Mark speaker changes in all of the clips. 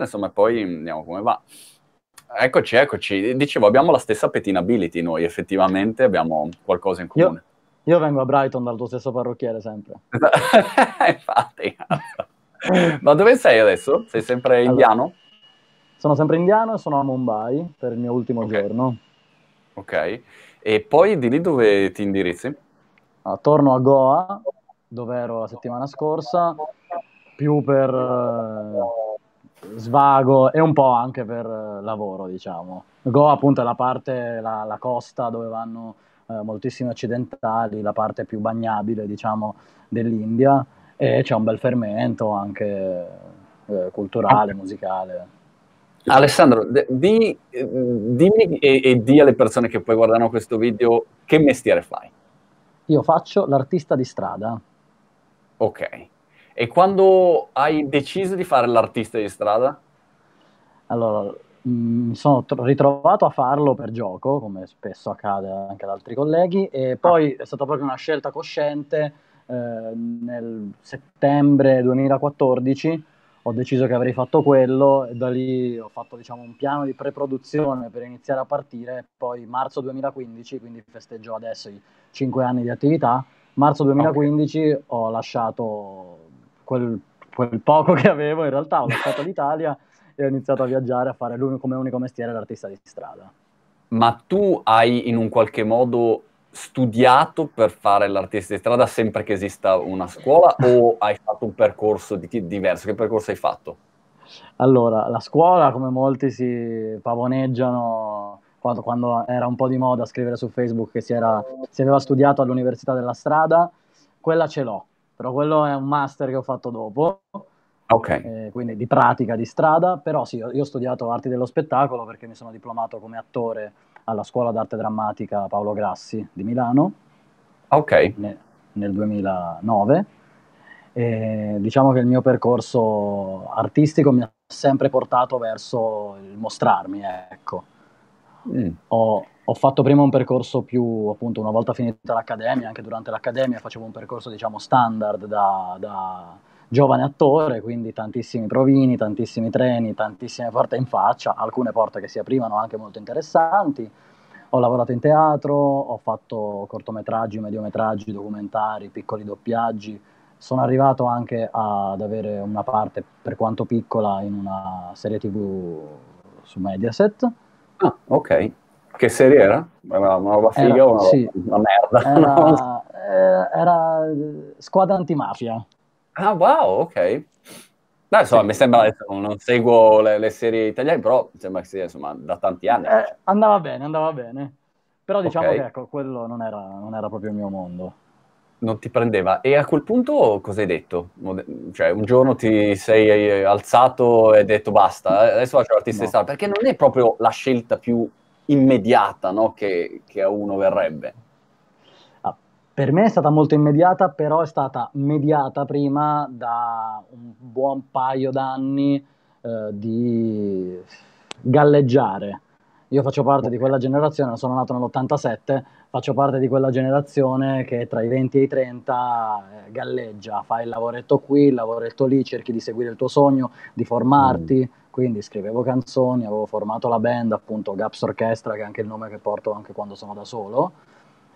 Speaker 1: insomma, poi vediamo come va. Eccoci, eccoci. Dicevo, abbiamo la stessa pettinability noi, effettivamente abbiamo qualcosa in comune.
Speaker 2: Io, io vengo a Brighton dal tuo stesso parrucchiere sempre.
Speaker 1: Infatti. Ma dove sei adesso? Sei sempre allora, indiano?
Speaker 2: Sono sempre indiano e sono a Mumbai per il mio ultimo okay. giorno.
Speaker 1: Ok. E poi di lì dove ti indirizzi?
Speaker 2: Ah, torno a Goa, dove ero la settimana scorsa, più per eh, svago e un po' anche per eh, lavoro, diciamo. Goa appunto è la parte, la, la costa dove vanno eh, moltissimi occidentali, la parte più bagnabile, diciamo, dell'India e c'è un bel fermento anche eh, culturale, musicale.
Speaker 1: Alessandro, di, dimmi e, e di alle persone che poi guardano questo video che mestiere fai.
Speaker 2: Io faccio l'artista di strada.
Speaker 1: Ok. E quando hai deciso di fare l'artista di strada?
Speaker 2: Allora, mm, mi sono ritrovato a farlo per gioco, come spesso accade anche ad altri colleghi, e poi ah. è stata proprio una scelta cosciente eh, nel settembre 2014 ho deciso che avrei fatto quello e da lì ho fatto diciamo, un piano di pre-produzione per iniziare a partire, poi marzo 2015, quindi festeggio adesso i 5 anni di attività, marzo 2015 okay. ho lasciato quel, quel, poco che avevo, in realtà ho lasciato l'Italia e ho iniziato a viaggiare a fare come unico mestiere l'artista di strada.
Speaker 1: Ma tu hai in un qualche modo studiato per fare l'artista di strada sempre che esista una scuola o hai fatto un percorso di, diverso? Che percorso hai fatto?
Speaker 2: Allora, la scuola, come molti si pavoneggiano quando, quando era un po' di moda scrivere su Facebook che si, era, si aveva studiato all'Università della Strada, quella ce l'ho, però quello è un master che ho fatto dopo.
Speaker 1: Ok.
Speaker 2: Eh, quindi di pratica di strada, però sì, io, io ho studiato arti dello spettacolo perché mi sono diplomato come attore alla Scuola d'Arte Drammatica Paolo Grassi di Milano.
Speaker 1: Ok.
Speaker 2: Ne, nel 2009. E diciamo che il mio percorso artistico mi ha sempre portato verso il mostrarmi, ecco. Mm. Ho, ho, fatto prima un percorso più, appunto, una volta finita l'accademia, anche durante l'accademia facevo un percorso, diciamo, standard da, da giovane attore, quindi tantissimi provini, tantissimi treni, tantissime porte in faccia, alcune porte che si aprivano anche molto interessanti. Ho lavorato in teatro, ho fatto cortometraggi, mediometraggi, documentari, piccoli doppiaggi. Sono arrivato anche ad avere una parte, per quanto piccola, in una serie tv su Mediaset.
Speaker 1: Ah, ok. Che serie era? Era una roba figa era, o una, sì, una merda?
Speaker 2: Era, eh, era Squadra Antimafia.
Speaker 1: Ah, wow, ok. No, insomma, mi sembra, adesso non seguo le, le, serie italiane, però sembra che sia insomma, da tanti anni.
Speaker 2: Eh, andava bene, andava bene. Però diciamo okay. che ecco, quello non era, non era, proprio il mio mondo.
Speaker 1: Non ti prendeva. E a quel punto cosa hai detto? Cioè, un giorno ti sei alzato e hai detto basta, eh, adesso faccio l'artista no. di strada, perché non è proprio la scelta più immediata no? che, che a uno verrebbe
Speaker 2: per me è stata molto immediata, però è stata mediata prima da un buon paio d'anni eh, di galleggiare. Io faccio parte di quella generazione, sono nato nell'87, faccio parte di quella generazione che tra i 20 e i 30 eh, galleggia, fai il lavoretto qui, il lavoretto lì, cerchi di seguire il tuo sogno, di formarti. Mm. Quindi scrivevo canzoni, avevo formato la band, appunto Gaps Orchestra, che è anche il nome che porto anche quando sono da solo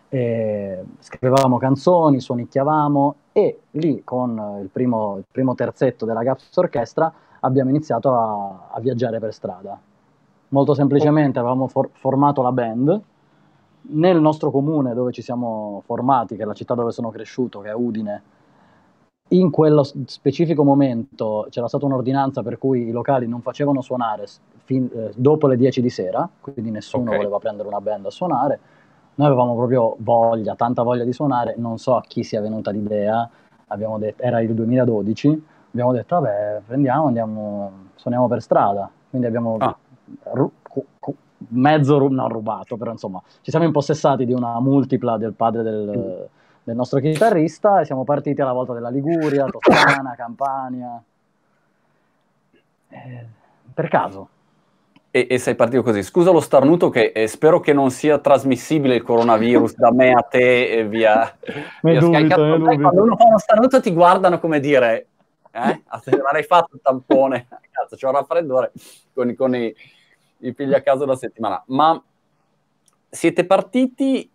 Speaker 2: eh, scrivevamo canzoni, suonicchiavamo e lì con il primo, il primo terzetto della Gaps Orchestra abbiamo iniziato a, a, viaggiare per strada. Molto semplicemente avevamo for- formato la band nel nostro comune dove ci siamo formati, che è la città dove sono cresciuto, che è Udine. In quello specifico momento c'era stata un'ordinanza per cui i locali non facevano suonare fin, eh, dopo le 10 di sera, quindi nessuno okay. voleva prendere una band a suonare noi avevamo proprio voglia, tanta voglia di suonare, non so a chi sia venuta l'idea, abbiamo detto, era il 2012, abbiamo detto vabbè prendiamo, andiamo, suoniamo per strada, quindi abbiamo ah. ru- cu- mezzo ru- non rubato, però insomma ci siamo impossessati di una multipla del padre del, del nostro chitarrista e siamo partiti alla volta della Liguria, Toscana, Campania, eh, per caso.
Speaker 1: E, e, sei partito così. Scusa lo starnuto che eh, spero che non sia trasmissibile il coronavirus da me a te e via,
Speaker 2: via
Speaker 1: dubito, Quando uno fa uno starnuto ti guardano come dire Eh? Hai fatto il tampone, cazzo, c'ho un raffreddore con, con i, i, figli a casa una settimana. Ma siete partiti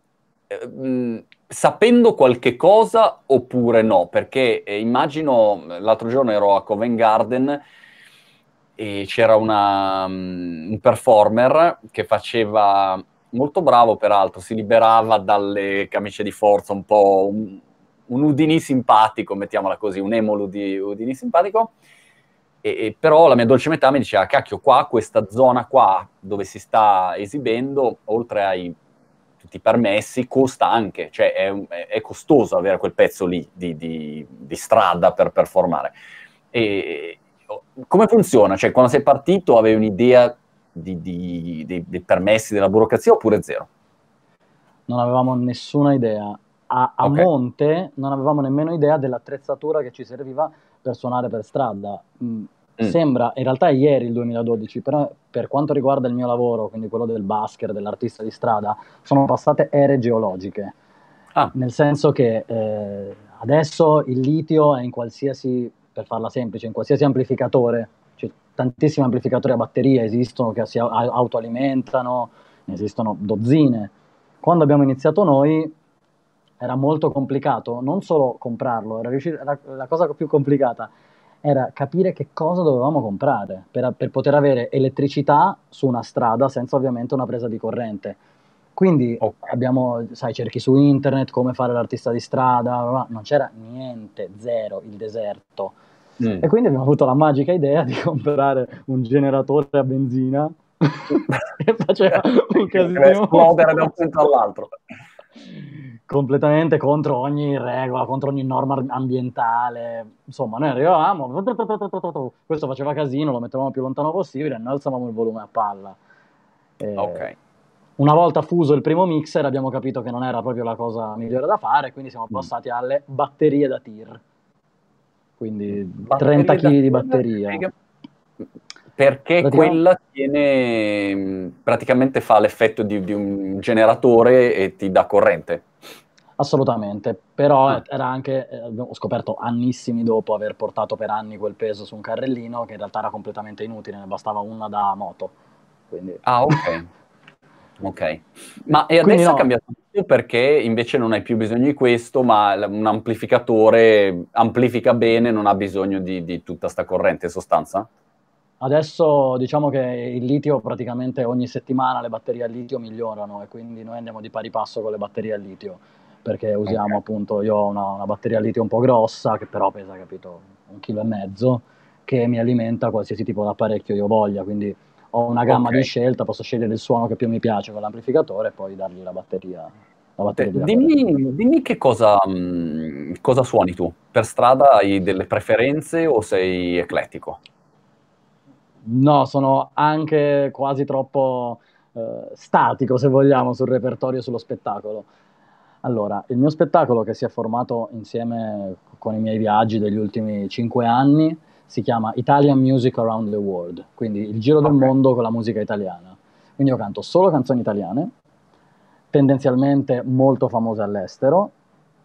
Speaker 1: eh, sapendo qualche cosa oppure no? Perché eh, immagino, l'altro giorno ero a Covent Garden e c'era una, um, un performer che faceva molto bravo peraltro, si liberava dalle camicie di forza, un po' un, un Udini simpatico, mettiamola così, un emolo di Udini simpatico, e, e, però la mia dolce metà mi diceva, cacchio, qua, questa zona qua, dove si sta esibendo, oltre ai tutti i permessi, costa anche, cioè è, è costoso avere quel pezzo lì di, di, di strada per performare. E, come funziona? Cioè, quando sei partito avevi un'idea di, di, di, dei permessi della burocrazia oppure zero?
Speaker 2: Non avevamo nessuna idea. A, a okay. monte non avevamo nemmeno idea dell'attrezzatura che ci serviva per suonare per strada. Mm. mm. Sembra, in realtà è ieri il 2012, però per quanto riguarda il mio lavoro, quindi quello del basker, dell'artista di strada, sono passate ere geologiche. Ah. Nel senso che eh, adesso il litio è in qualsiasi, per farla semplice, in qualsiasi amplificatore tantissimi amplificatori a batteria esistono che si autoalimentano, ne esistono dozzine. Quando abbiamo iniziato noi era molto complicato non solo comprarlo, era riuscire, la, la, cosa più complicata era capire che cosa dovevamo comprare per, per, poter avere elettricità su una strada senza ovviamente una presa di corrente. Quindi okay. abbiamo, sai, cerchi su internet come fare l'artista di strada, non c'era niente, zero, il deserto Mm. E quindi abbiamo avuto la magica idea di comprare un generatore a benzina che faceva un casino.
Speaker 1: esplodere da un punto all'altro.
Speaker 2: Completamente contro ogni regola, contro ogni norma ambientale. Insomma, noi arrivavamo, questo faceva casino, lo mettevamo più lontano possibile e noi alzavamo il volume a palla.
Speaker 1: E ok.
Speaker 2: Una volta fuso il primo mixer abbiamo capito che non era proprio la cosa migliore da fare, quindi siamo mm. passati alle batterie da tir quindi batteria 30 kg di batteria.
Speaker 1: Perché quella tiene, praticamente fa l'effetto di, di, un generatore e ti dà corrente.
Speaker 2: Assolutamente, però ah. era anche, eh, ho scoperto annissimi dopo aver portato per anni quel peso su un carrellino che in realtà era completamente inutile, ne bastava una da moto. Quindi...
Speaker 1: Ah, ok. ok. Ma e adesso no. è cambiato perché invece non hai più bisogno di questo, ma un amplificatore amplifica bene, non ha bisogno di, di tutta questa corrente in sostanza?
Speaker 2: Adesso diciamo che il litio praticamente ogni settimana le batterie al litio migliorano e quindi noi andiamo di pari passo con le batterie al litio perché usiamo okay. appunto, io ho una, una, batteria al litio un po' grossa che però pesa, capito, un chilo e mezzo che mi alimenta qualsiasi tipo di apparecchio io voglia, quindi ho una gamma okay. di scelta, posso scegliere il suono che più mi piace con l'amplificatore e poi dargli la batteria. La batteria
Speaker 1: dimmi, dimmi, che cosa, mh, mm, cosa suoni tu. Per strada hai delle preferenze o sei eclettico?
Speaker 2: No, sono anche quasi troppo eh, statico, se vogliamo, sul repertorio e sullo spettacolo. Allora, il mio spettacolo che si è formato insieme con i miei viaggi degli ultimi cinque anni si chiama Italian Music Around the World, quindi il giro del mondo con la musica italiana. Quindi io canto solo canzoni italiane, tendenzialmente molto famose all'estero,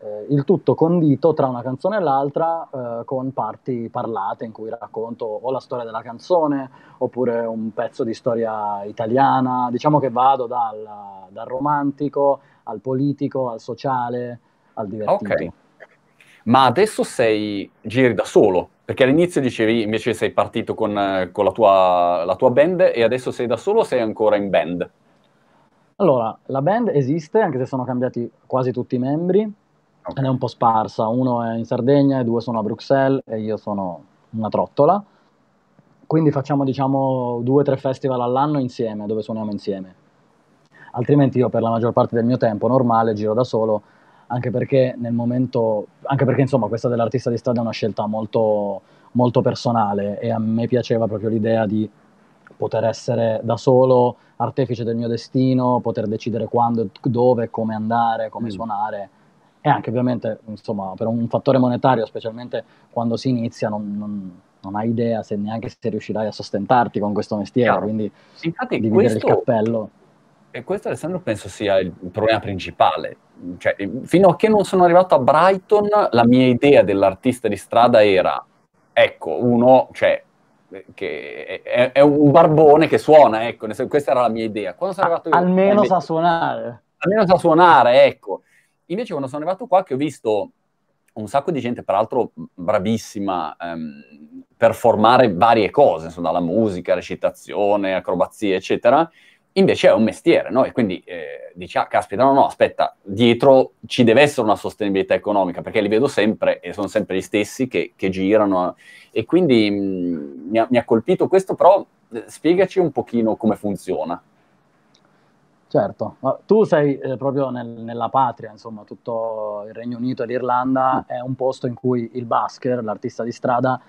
Speaker 2: eh, il tutto condito tra una canzone e l'altra eh, con parti parlate in cui racconto o la storia della canzone oppure un pezzo di storia italiana. Diciamo che vado dal, dal romantico al politico, al sociale, al divertito. Ok.
Speaker 1: Ma adesso sei giri da solo? Perché all'inizio dicevi invece sei partito con, con la, tua, la, tua, band e adesso sei da solo o sei ancora in band?
Speaker 2: Allora, la band esiste anche se sono cambiati quasi tutti i membri okay. ed è un po' sparsa. Uno è in Sardegna e due sono a Bruxelles e io sono una trottola. Quindi facciamo diciamo due o tre festival all'anno insieme, dove suoniamo insieme. Altrimenti io per la maggior parte del mio tempo normale giro da solo anche perché nel momento, anche perché insomma questa dell'artista di strada è una scelta molto, molto personale e a me piaceva proprio l'idea di poter essere da solo artefice del mio destino, poter decidere quando, dove, come andare, come mm. suonare e anche ovviamente insomma per un fattore monetario, specialmente quando si inizia, non, non, non hai idea se neanche se riuscirai a sostentarti con questo mestiere, Chiaro. quindi
Speaker 1: Infatti, dividere questo... il cappello e questo Alessandro penso sia il problema principale. Cioè, fino a che non sono arrivato a Brighton, la mia idea dell'artista di strada era ecco, uno, cioè, che è, è, un barbone che suona, ecco, questa era la mia idea. Quando sono arrivato io,
Speaker 2: almeno sa suonare.
Speaker 1: Almeno sa suonare, ecco. Invece quando sono arrivato qua che ho visto un sacco di gente, peraltro bravissima, ehm, per formare varie cose, insomma, dalla musica, recitazione, acrobazie, eccetera, invece è un mestiere, no? E quindi eh, dici, ah, caspita, no, no, aspetta, dietro ci deve essere una sostenibilità economica, perché li vedo sempre e sono sempre gli stessi che, che girano. E quindi mh, mm, mi, ha, mi, ha, colpito questo, però eh, spiegaci un pochino come funziona.
Speaker 2: Certo, tu sei eh, proprio nel, nella patria, insomma, tutto il Regno Unito e l'Irlanda è un posto in cui il basker, l'artista di strada,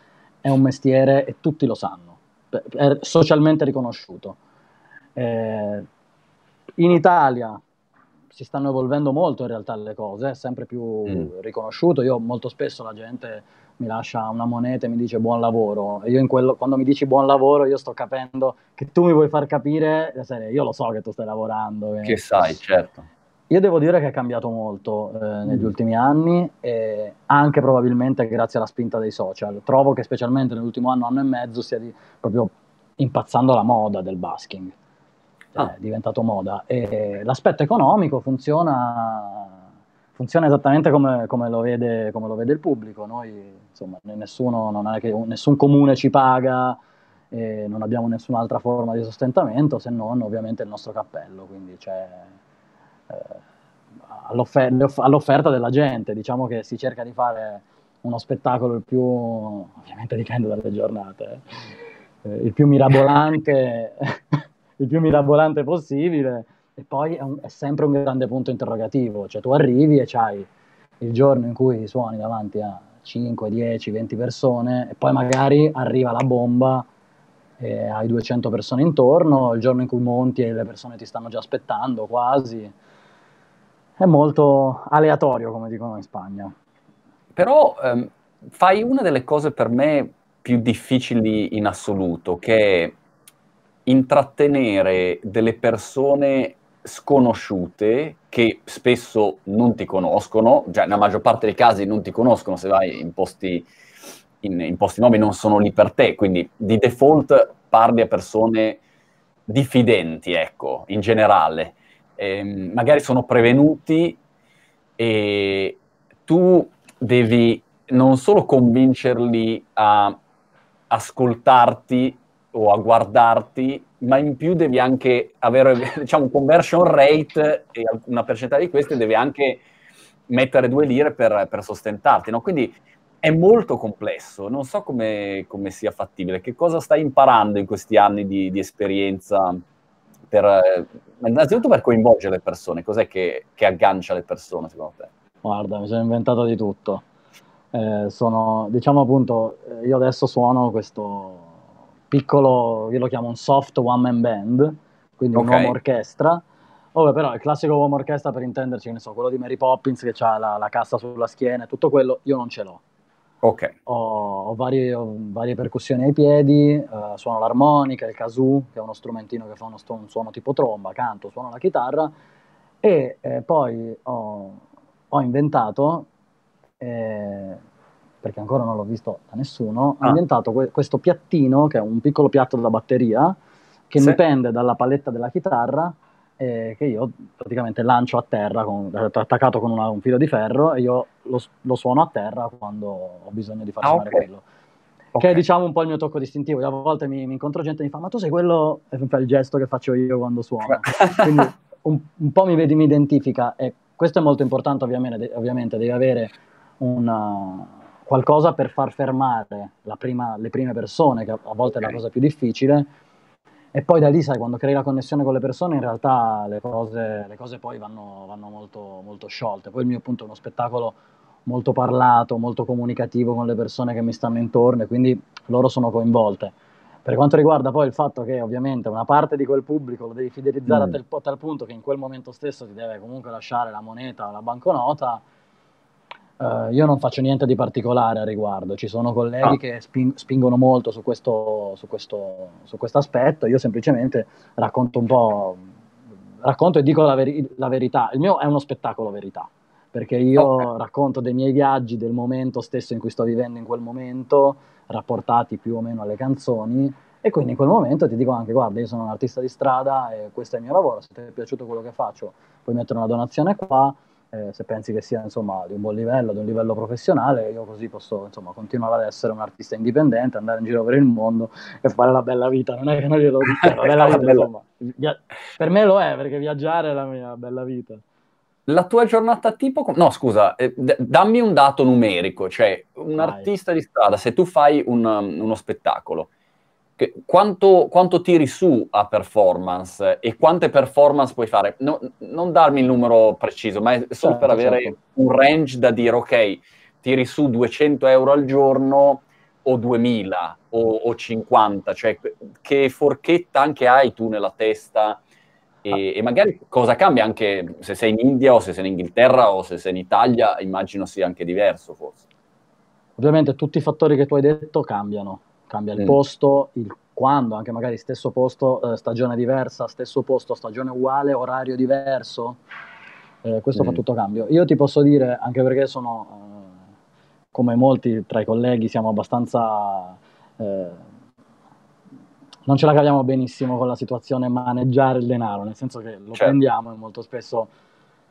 Speaker 2: è un mestiere e tutti lo sanno, è socialmente riconosciuto eh, in Italia si stanno evolvendo molto in realtà le cose, è sempre più mm. riconosciuto. Io molto spesso la gente mi lascia una moneta e mi dice buon lavoro. E io quello, quando mi dici buon lavoro, io sto capendo che tu mi vuoi far capire, io lo so che tu stai lavorando.
Speaker 1: Che e... sai, certo.
Speaker 2: Io devo dire che è cambiato molto eh, negli mm. ultimi anni, e anche probabilmente grazie alla spinta dei social. Trovo che specialmente nell'ultimo anno, anno e mezzo, stia di, proprio impazzando la moda del basking ah. è diventato moda. E l'aspetto economico funziona, funziona esattamente come, come, lo vede, come, lo vede, il pubblico. Noi, insomma, nessuno, che, nessun comune ci paga, non abbiamo nessun'altra forma di sostentamento se non ovviamente il nostro cappello. Quindi c'è. Eh, all'offer- all'offerta della gente, diciamo che si cerca di fare uno spettacolo il più, ovviamente dipende dalle giornate, eh, il più mirabolante il più mirabolante possibile. E poi è, un, è, sempre un grande punto interrogativo, cioè tu arrivi e c'hai il giorno in cui suoni davanti a 5, 10, 20 persone e poi magari arriva la bomba e hai 200 persone intorno, il giorno in cui monti e le persone ti stanno già aspettando quasi. È molto aleatorio, come dicono in Spagna.
Speaker 1: Però ehm, fai una delle cose per me più difficili in assoluto, che è intrattenere delle persone sconosciute che spesso non ti conoscono, cioè nella maggior parte dei casi non ti conoscono se vai in posti, in, in posti nuovi, non sono lì per te, quindi di default parli a persone diffidenti, ecco, in generale. Eh, magari sono prevenuti e tu devi non solo convincerli a ascoltarti o a guardarti, ma in più devi anche avere diciamo, un conversion rate e una percentuale di queste devi anche mettere due lire per, per sostentarti. No? Quindi è molto complesso, non so come, come, sia fattibile. Che cosa stai imparando in questi anni di, di esperienza? Per, innanzitutto per coinvolgere le persone, cos'è che, che, aggancia le persone secondo te?
Speaker 2: Guarda, mi sono inventato di tutto. Eh, sono, diciamo appunto, io adesso suono questo, piccolo, io lo chiamo un soft one man band, quindi okay. un uomo orchestra. Ove però il classico uomo orchestra per intenderci, ne so, quello di Mary Poppins che ha la, la, cassa sulla schiena e tutto quello, io non ce l'ho.
Speaker 1: Ok.
Speaker 2: Ho, ho, varie, ho varie, percussioni ai piedi, uh, suono l'armonica, il kazoo, che è uno strumentino che fa uno un suono tipo tromba, canto, suono la chitarra e eh, poi ho, ho inventato eh, perché ancora non l'ho visto da nessuno, ah. ha inventato que- questo piattino, che è un piccolo piatto da batteria, che sì. mi pende dalla paletta della chitarra e che io praticamente lancio a terra, con, attaccato con una, un filo di ferro, e io lo, lo, suono a terra quando ho bisogno di far ah, suonare okay. quello. Okay. Che è diciamo un po' il mio tocco distintivo. Io a volte mi, mi, incontro gente e mi fa: Ma tu sei quello? E fa il gesto che faccio io quando suono. Quindi un, un, po' mi vedi, mi identifica. E questo è molto importante, ovviamente. ovviamente devi avere una, qualcosa per far fermare prima, le prime persone, che a volte okay. è la cosa più difficile, e poi da lì, sai, quando crei la connessione con le persone, in realtà le cose, le cose poi vanno, vanno molto, molto, sciolte. Poi il mio appunto è uno spettacolo molto parlato, molto comunicativo con le persone che mi stanno intorno e quindi loro sono coinvolte. Per quanto riguarda poi il fatto che ovviamente una parte di quel pubblico lo devi fidelizzare mm. a, tal, a tal punto che in quel momento stesso ti deve comunque lasciare la moneta o la banconota, Uh, io non faccio niente di particolare a riguardo, ci sono colleghi ah. che sping- spingono molto su questo, su, questo, su questo, aspetto, io semplicemente racconto un po', racconto e dico la, veri- la, verità. Il mio è uno spettacolo verità, perché io okay. racconto dei miei viaggi, del momento stesso in cui sto vivendo in quel momento, rapportati più o meno alle canzoni e quindi in quel momento ti dico anche guarda io sono un artista di strada e questo è il mio lavoro, se ti è piaciuto quello che faccio puoi mettere una donazione qua, eh, se pensi che sia insomma di un buon livello, di un livello professionale, io così posso insomma continuare ad essere un artista indipendente, andare in giro per il mondo e fare la bella vita, non è che non glielo dico, la bella vita insomma, via- per me lo è perché viaggiare è la mia bella vita.
Speaker 1: La tua giornata tipo, no scusa, eh, d- dammi un dato numerico, cioè un
Speaker 2: Vai.
Speaker 1: artista di strada, se tu fai un, um, uno spettacolo, quanto, quanto tiri su a performance e quante performance puoi fare? No- non darmi il numero preciso, ma è solo
Speaker 2: Certo,
Speaker 1: per avere
Speaker 2: certo.
Speaker 1: un range da dire, ok, tiri su 200 euro al giorno o 2000 o, o 50, cioè che forchetta anche hai tu nella testa? E, e magari cosa cambia anche se sei in India o se sei in Inghilterra o se sei in Italia, immagino sia anche diverso forse.
Speaker 2: Ovviamente tutti i fattori che tu hai detto cambiano, cambia il
Speaker 1: Mm.
Speaker 2: posto, il quando, anche magari stesso posto, eh, stagione diversa, stesso posto, stagione uguale, orario diverso, eh, questo
Speaker 1: Mm.
Speaker 2: fa tutto cambio. Io ti posso dire, anche perché sono, eh, come molti tra i colleghi, siamo abbastanza... eh, non ce la caviamo benissimo con la situazione maneggiare il denaro, nel senso che lo
Speaker 1: Certo.
Speaker 2: prendiamo e molto spesso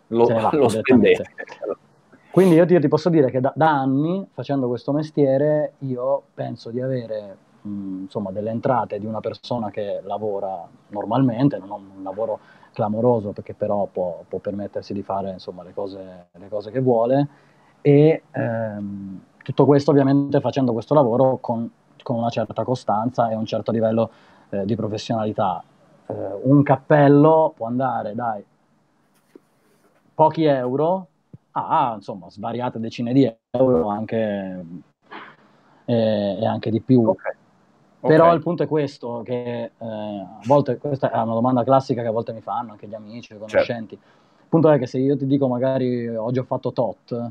Speaker 1: Lo, lo spendete.
Speaker 2: Quindi io ti, ti posso dire che da, da anni, facendo questo mestiere, io penso di avere mh, insomma, delle entrate di una persona che lavora normalmente, non ho un lavoro clamoroso perché però può, può permettersi di fare insomma, le, cose, le cose che vuole e ehm, tutto questo ovviamente facendo questo lavoro con, con una certa costanza e un certo livello eh, di professionalità. Eh, un cappello può andare dai pochi euro a insomma svariate decine di euro anche, e, e anche di più.
Speaker 1: Ok.
Speaker 2: Però
Speaker 1: Ok.
Speaker 2: il punto è questo, che eh, a volte, questa è una domanda classica che a volte mi fanno anche gli amici, i conoscenti. Il punto è che se io ti dico magari oggi ho fatto tot,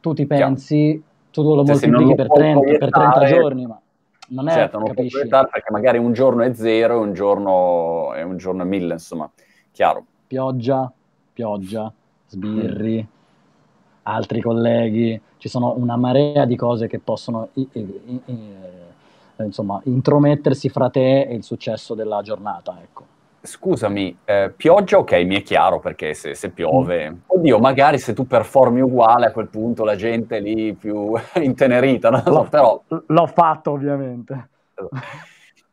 Speaker 2: tu ti pensi, tu lo
Speaker 1: Cioè,
Speaker 2: moltiplichi
Speaker 1: lo
Speaker 2: per
Speaker 1: puoi
Speaker 2: 30, per 30
Speaker 1: proiettare-
Speaker 2: giorni, ma non è,
Speaker 1: certo, non
Speaker 2: capisci?
Speaker 1: perché magari un giorno è zero e un giorno è un giorno è mille, insomma, chiaro.
Speaker 2: pioggia, pioggia, sbirri. Altri colleghi, ci sono una marea di cose che possono i- i- i- eh, insomma, intromettersi fra te e il successo della giornata. Ecco.
Speaker 1: Scusami, eh, pioggia ok, mi è chiaro perché se, se piove,
Speaker 2: Mm.
Speaker 1: oddio, magari se tu performi uguale a quel punto la gente è lì più intenerita, non so, però
Speaker 2: L'ho fatto ovviamente.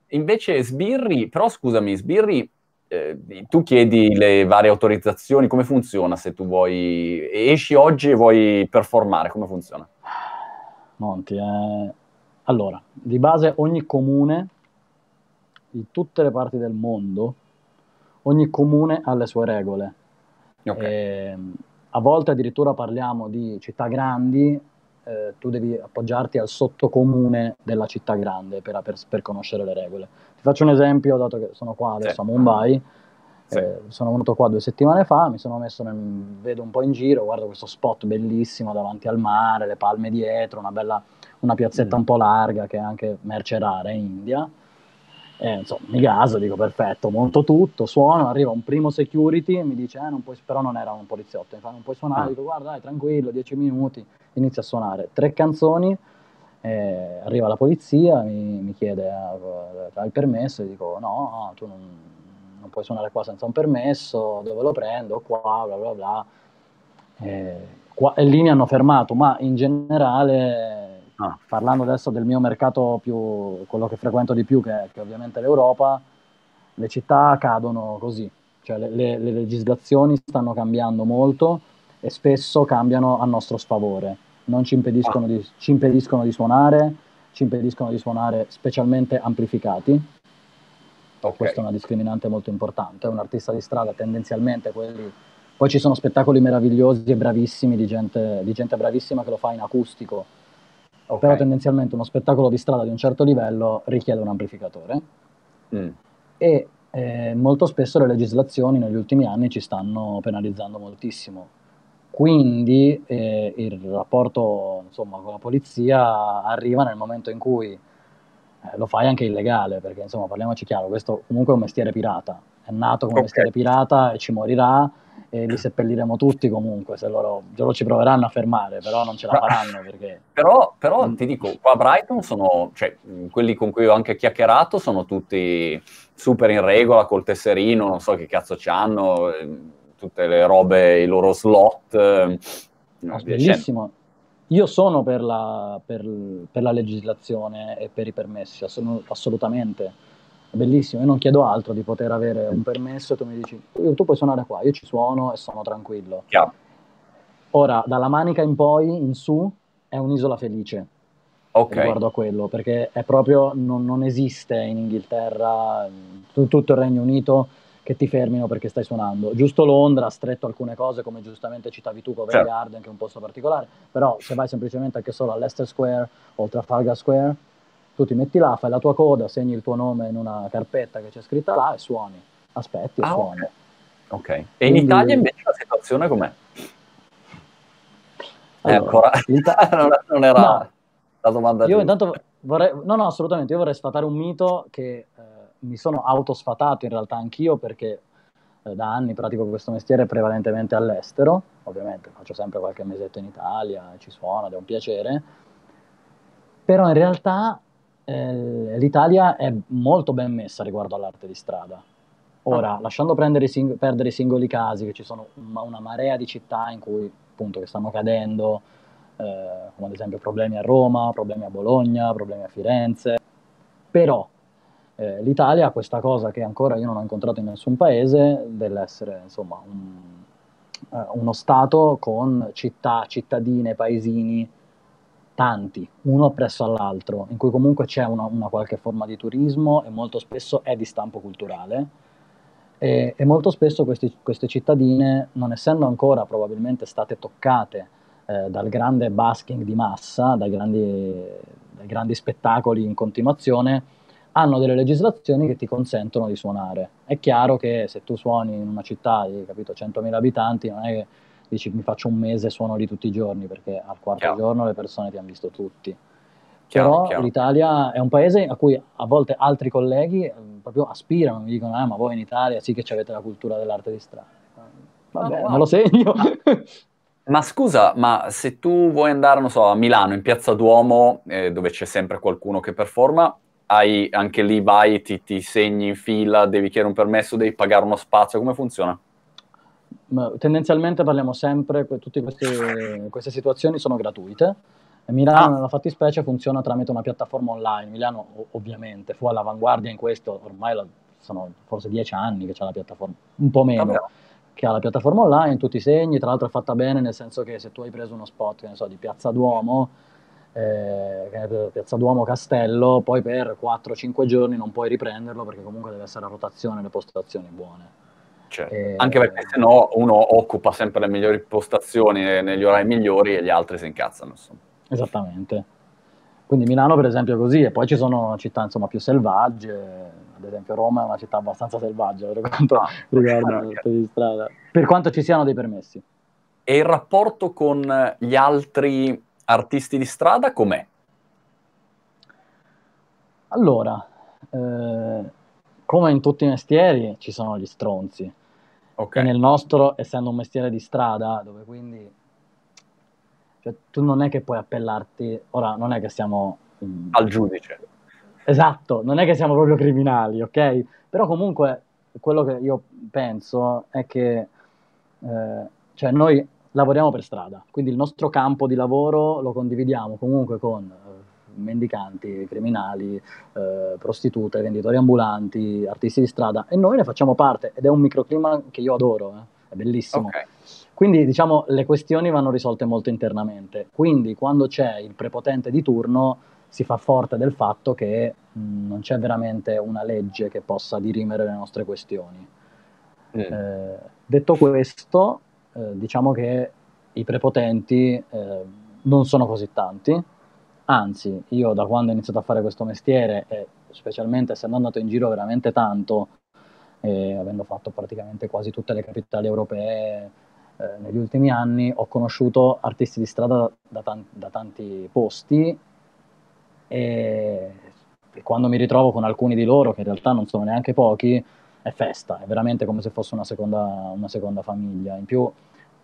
Speaker 1: invece sbirri, però scusami, sbirri, eh, tu chiedi le varie autorizzazioni, come funziona se tu vuoi, esci oggi e vuoi performare, come funziona?
Speaker 2: Monti, eh, allora, di base ogni comune di tutte le parti del mondo, ogni comune ha le sue regole.
Speaker 1: Ok,
Speaker 2: Ehm, a volte addirittura parliamo di città grandi, eh, tu devi appoggiarti al sottocomune della città grande per, per- per conoscere le regole. Ti faccio un esempio, dato che sono qua adesso
Speaker 1: Sì.
Speaker 2: a Mumbai,
Speaker 1: Sì.
Speaker 2: eh, sono venuto qua due settimane fa, mi sono messo, nel, vedo un po' in giro, guardo questo spot bellissimo davanti al mare, le palme dietro, una bella una piazzetta
Speaker 1: Mm.
Speaker 2: un po' larga che è anche merce rara in India. E, insomma, mi gaso, dico perfetto, monto tutto, suono, arriva un primo security e mi dice, eh, non puoi, però non era un poliziotto, mi fa, non puoi suonare,
Speaker 1: Ah.
Speaker 2: dico guarda dai, tranquillo, dieci minuti, inizio a suonare tre canzoni, eh, arriva la polizia, mi, mi chiede eh, hai il permesso e dico no, no, tu non, non puoi suonare qua senza un permesso, dove lo prendo, qua, bla bla bla. Eh, qua- e lì mi hanno fermato, ma in generale,
Speaker 1: Ah.
Speaker 2: parlando adesso del mio mercato più, quello che frequento di più, che, che ovviamente è l'Europa, le città cadono così, cioè le, le- le legislazioni stanno cambiando molto e spesso cambiano a nostro sfavore, non ci impediscono, di, ci impediscono di suonare, ci impediscono di suonare specialmente amplificati,
Speaker 1: ok.
Speaker 2: questa è una discriminante molto importante. Un artista di strada tendenzialmente quelli. Poi ci sono spettacoli meravigliosi e bravissimi di gente, di gente bravissima che lo fa in acustico,
Speaker 1: ok.
Speaker 2: però tendenzialmente uno spettacolo di strada di un certo livello richiede un amplificatore
Speaker 1: Mm.
Speaker 2: e eh, molto spesso le legislazioni negli ultimi anni ci stanno penalizzando moltissimo. Quindi eh, il rapporto insomma, con la polizia arriva nel momento in cui eh, lo fai anche illegale, perché insomma parliamoci chiaro, questo comunque è un mestiere pirata, è nato come
Speaker 1: Ok.
Speaker 2: mestiere pirata e ci morirà e li seppelliremo tutti comunque, se loro, loro ci proveranno a fermare, però non ce la faranno perché...
Speaker 1: Però, però ti dico, qua a Brighton sono, cioè, quelli con cui ho anche chiacchierato sono tutti super in regola col tesserino, non so che cazzo c'hanno, tutte le robe, i loro slot. Eh,
Speaker 2: no, bellissimo. Io sono per la, per, per la, legislazione e per i permessi, assolutamente bellissimo, io non chiedo altro di poter avere un permesso e tu mi dici, tu puoi suonare qua, io ci suono e sono tranquillo.
Speaker 1: Chiaro.
Speaker 2: Ora, dalla Manica in poi, in su, è un'isola felice.
Speaker 1: Ok.
Speaker 2: Riguardo a quello, perché è proprio, non, non esiste in Inghilterra, in tutto il Regno Unito, che ti fermino perché stai suonando. Giusto Londra ha stretto alcune cose, come giustamente citavi tu, Covent certo. Garden, che è un posto particolare, però se vai semplicemente anche solo a Leicester Square o Trafalgar Square, tu ti metti là, fai la tua coda, segni il tuo nome in una carpetta che c'è scritta là e suoni, aspetti e ah, suoni.
Speaker 1: Ok. okay. E Quindi... in Italia invece la situazione com'è?
Speaker 2: Allora,
Speaker 1: ancora... non era no, la domanda
Speaker 2: Io giusta. intanto vorrei... No, no, assolutamente, io vorrei sfatare un mito che eh, mi sono autosfatato in realtà anch'io perché eh, da anni pratico questo mestiere prevalentemente all'estero, ovviamente faccio sempre qualche mesetto in Italia, ci suono ed è un piacere, però in realtà eh, l'Italia è molto ben messa riguardo all'arte di strada. Ora, ah. lasciando i sing- perdere i singoli casi, che ci sono una, una marea di città in cui appunto che stanno cadendo, eh, come ad esempio problemi a Roma, problemi a Bologna, problemi a Firenze, però eh, l'Italia ha questa cosa che ancora io non ho incontrato in nessun paese, dell'essere insomma un, eh, uno Stato con città, cittadine, paesini tanti, uno presso all'altro, in cui comunque c'è una, una, qualche forma di turismo e molto spesso è di stampo culturale. E, e molto spesso questi, queste cittadine, non essendo ancora probabilmente state toccate eh, dal grande basking di massa, dai grandi, dai grandi spettacoli in continuazione, hanno delle legislazioni che ti consentono di suonare. È chiaro che se tu suoni in una città di capito, 100.000 abitanti, non è che dici mi faccio un mese e suono lì tutti i giorni perché al quarto chiaro. giorno le persone ti hanno visto tutti. Chiaro, Però chiaro. l'Italia è un paese a cui a volte altri colleghi eh, proprio aspirano, mi dicono ah, ma voi in Italia sì che avete la cultura dell'arte di strada. Vabbè, wow. me lo segno.
Speaker 1: Ma scusa, ma se tu vuoi andare, non so, a Milano, in Piazza Duomo, eh, dove c'è sempre qualcuno che performa, hai anche lì vai, ti, ti segni in fila, devi chiedere un permesso, devi pagare uno spazio, come funziona?
Speaker 2: tendenzialmente parliamo sempre, tutte queste, queste situazioni sono gratuite. Milano ah. nella fattispecie funziona tramite una piattaforma online. Milano ovviamente fu all'avanguardia in questo, ormai la, sono forse dieci anni che c'è la piattaforma, un po' meno, Vabbè. che ha la piattaforma online, tutti i segni, tra l'altro è fatta bene nel senso che se tu hai preso uno spot, so, di Piazza Duomo, eh, Piazza Duomo Castello, poi per 4-5 giorni non puoi riprenderlo perché comunque deve essere a rotazione le postazioni buone.
Speaker 1: Certo. E... Anche perché se no uno occupa sempre le migliori postazioni negli orari migliori e gli altri si incazzano. Insomma.
Speaker 2: Esattamente. Quindi Milano per esempio è così, e poi ci sono città insomma più selvagge, ad esempio Roma è una città abbastanza selvaggia per quanto ah, riguarda okay. di strada, per quanto ci siano dei permessi.
Speaker 1: E il rapporto con gli altri artisti di strada com'è?
Speaker 2: Allora, eh, come in tutti i mestieri ci sono gli stronzi. Okay. Nel nostro, essendo un mestiere di strada, dove quindi cioè, tu non è che puoi appellarti, ora non è che siamo...
Speaker 1: Um, Al giudice.
Speaker 2: Esatto, non è che siamo proprio criminali, ok? Però comunque quello che io penso è che eh, cioè noi lavoriamo per strada, quindi il nostro campo di lavoro lo condividiamo comunque con mendicanti, criminali, eh, prostitute, venditori ambulanti, artisti di strada e noi ne facciamo parte ed è un microclima che io adoro, eh. è bellissimo. Okay. Quindi diciamo le questioni vanno risolte molto internamente, quindi quando c'è il prepotente di turno si fa forte del fatto che mh, mm, non c'è veramente una legge che possa dirimere le nostre questioni. Mm. Eh, detto questo, eh, diciamo che i prepotenti eh, non sono così tanti, Anzi, io da quando ho iniziato a fare questo mestiere, e specialmente essendo andato in giro veramente tanto, e avendo fatto praticamente quasi tutte le capitali europee eh, negli ultimi anni, ho conosciuto artisti di strada da, tan- da tanti posti. E, quando mi ritrovo con alcuni di loro, che in realtà non sono neanche pochi, è festa, è veramente come se fosse una seconda, una seconda famiglia. In più